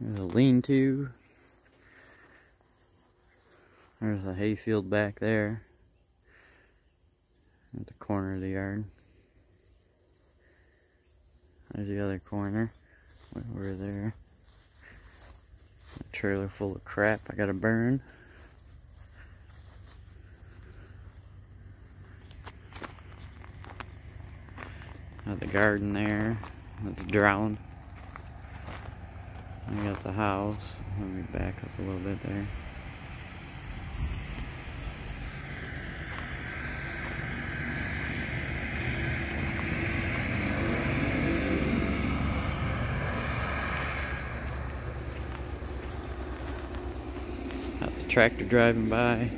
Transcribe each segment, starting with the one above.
There's a lean-to. There's a hayfield back there at the corner of the yard. There's the other corner. Over there. A trailer full of crap I gotta burn. Got the garden there. That's drowned. I got the house. Let me back up a little bit there. Got the tractor driving by.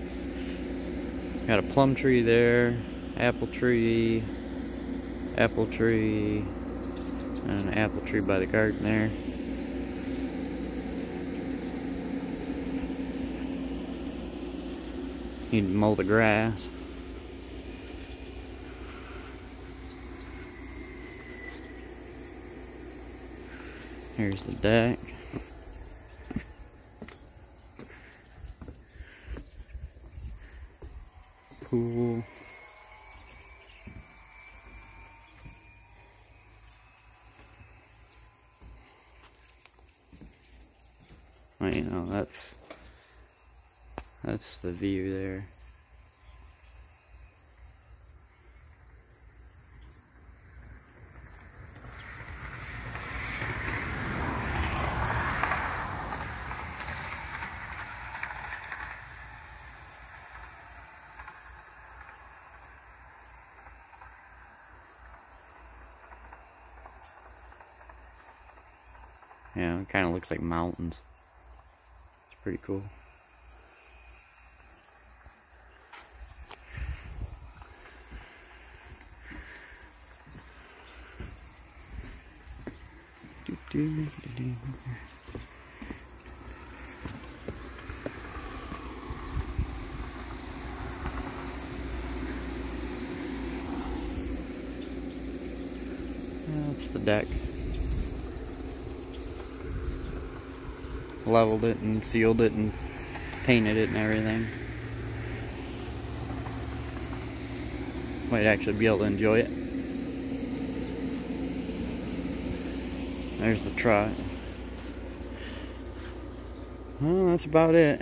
Got a plum tree there, apple tree, apple tree, and an apple tree by the garden there. Need to mow the grass. Here's the deck. Pool. You know, that's that's the view there. Yeah, it kind of looks like mountains. It's pretty cool. That's the deck. Leveled it and sealed it and painted it and everything. Might actually be able to enjoy it. There's the trot. Well, that's about it.